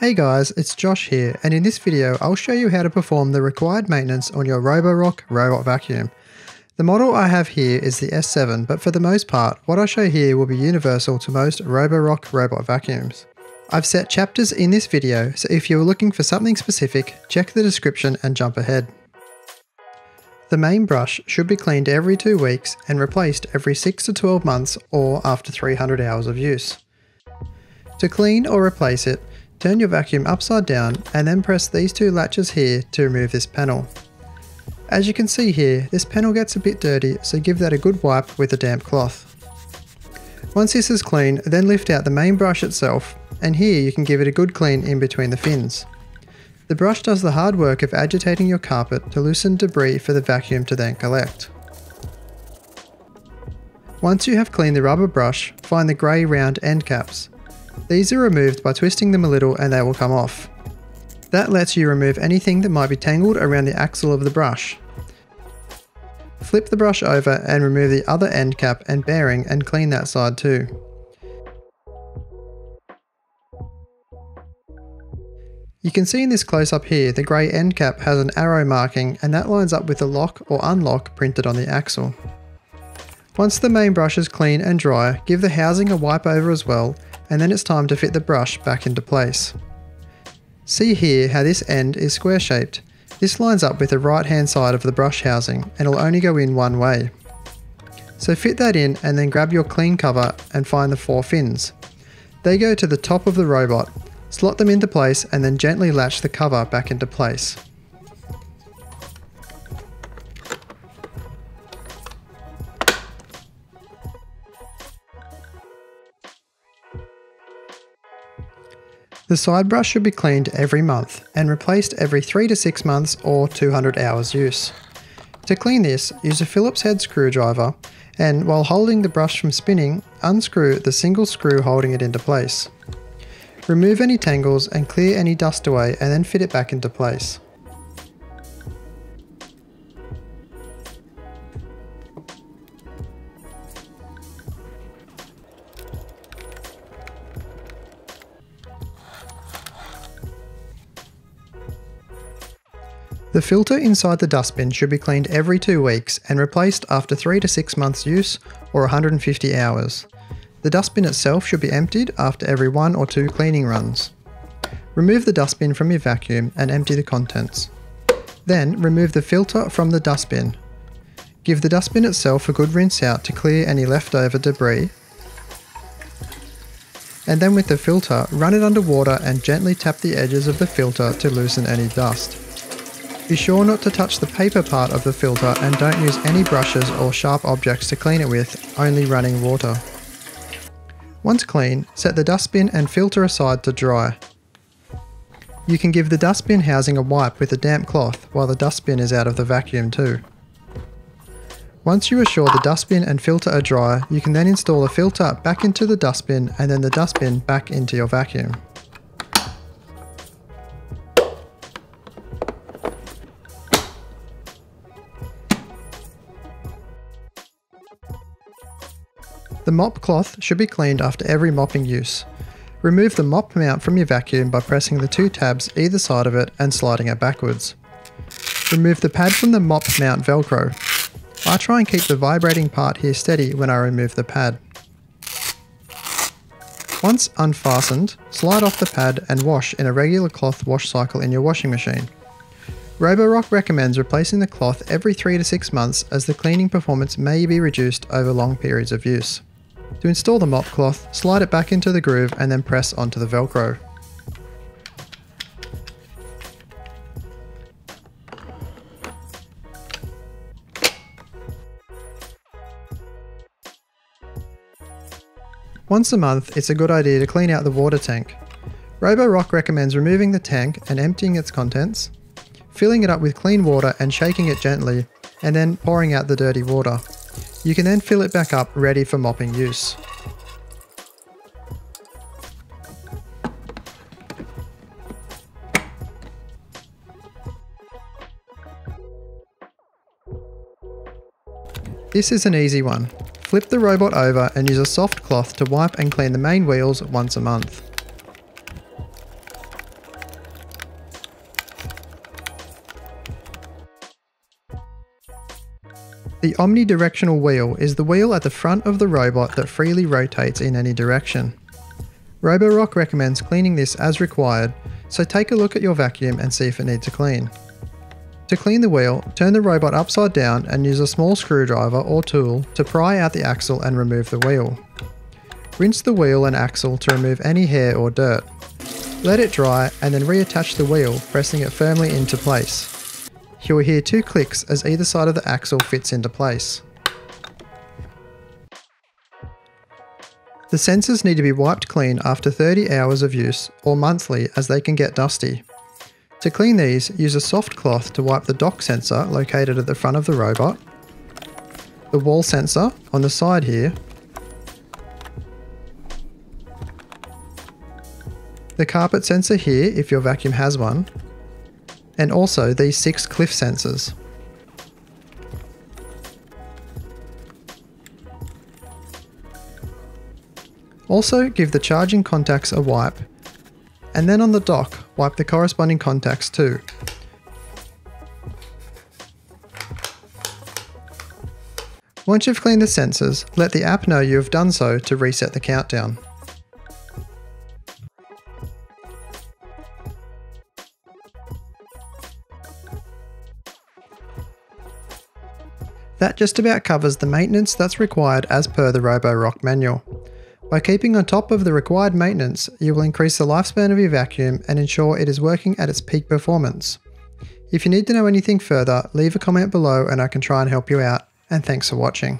Hey guys, it's Josh here, and in this video I'll show you how to perform the required maintenance on your Roborock robot vacuum. The model I have here is the S7, but for the most part, what I show here will be universal to most Roborock robot vacuums. I've set chapters in this video, so if you're looking for something specific, check the description and jump ahead. The main brush should be cleaned every 2 weeks and replaced every 6 to 12 months or after 300 hours of use. To clean or replace it, turn your vacuum upside down and then press these two latches here to remove this panel. As you can see here, this panel gets a bit dirty, so give that a good wipe with a damp cloth. Once this is clean, then lift out the main brush itself, and here you can give it a good clean in between the fins. The brush does the hard work of agitating your carpet to loosen debris for the vacuum to then collect. Once you have cleaned the rubber brush, find the grey round end caps. These are removed by twisting them a little and they will come off. That lets you remove anything that might be tangled around the axle of the brush. Flip the brush over and remove the other end cap and bearing and clean that side too. You can see in this close up here, the grey end cap has an arrow marking and that lines up with the lock or unlock printed on the axle. Once the main brush is clean and dry, give the housing a wipe over as well, and then it's time to fit the brush back into place. See here how this end is square shaped. This lines up with the right hand side of the brush housing and it'll only go in one way. So fit that in and then grab your clean cover and find the four fins. They go to the top of the robot Slot them into place and then gently latch the cover back into place. The side brush should be cleaned every month and replaced every 3 to 6 months or 200 hours use. To clean this, use a Phillips head screwdriver and while holding the brush from spinning, unscrew the single screw holding it into place. Remove any tangles and clear any dust away and then fit it back into place. The filter inside the dustbin should be cleaned every two weeks and replaced after 3 to 6 months use or 150 hours. The dustbin itself should be emptied after every one or two cleaning runs. Remove the dustbin from your vacuum and empty the contents. Then remove the filter from the dustbin. Give the dustbin itself a good rinse out to clear any leftover debris. And then with the filter, run it under water and gently tap the edges of the filter to loosen any dust. Be sure not to touch the paper part of the filter and don't use any brushes or sharp objects to clean it with, only running water. Once clean, set the dustbin and filter aside to dry. You can give the dustbin housing a wipe with a damp cloth while the dustbin is out of the vacuum too. Once you are sure the dustbin and filter are dry, you can then install the filter back into the dustbin and then the dustbin back into your vacuum. The mop cloth should be cleaned after every mopping use. Remove the mop mount from your vacuum by pressing the two tabs either side of it and sliding it backwards. Remove the pad from the mop mount velcro. I try and keep the vibrating part here steady when I remove the pad. Once unfastened, slide off the pad and wash in a regular cloth wash cycle in your washing machine. Roborock recommends replacing the cloth every 3 to 6 months as the cleaning performance may be reduced over long periods of use. To install the mop cloth, slide it back into the groove and then press onto the velcro. Once a month, it's a good idea to clean out the water tank. Roborock recommends removing the tank and emptying its contents, filling it up with clean water and shaking it gently, and then pouring out the dirty water. You can then fill it back up ready for mopping use. This is an easy one. Flip the robot over and use a soft cloth to wipe and clean the main wheels once a month. The omnidirectional wheel is the wheel at the front of the robot that freely rotates in any direction. Roborock recommends cleaning this as required, so take a look at your vacuum and see if it needs a clean. To clean the wheel, turn the robot upside down and use a small screwdriver or tool to pry out the axle and remove the wheel. Rinse the wheel and axle to remove any hair or dirt. Let it dry and then reattach the wheel, pressing it firmly into place. You will hear two clicks as either side of the axle fits into place. The sensors need to be wiped clean after 30 hours of use or monthly as they can get dusty. To clean these, use a soft cloth to wipe the dock sensor located at the front of the robot, the wall sensor on the side here, the carpet sensor here if your vacuum has one, and also these six cliff sensors. Also give the charging contacts a wipe, and then on the dock, wipe the corresponding contacts too. Once you've cleaned the sensors, let the app know you have done so to reset the countdown. That just about covers the maintenance that's required as per the Roborock manual. By keeping on top of the required maintenance, you will increase the lifespan of your vacuum and ensure it is working at its peak performance. If you need to know anything further, leave a comment below and I can try and help you out, and thanks for watching.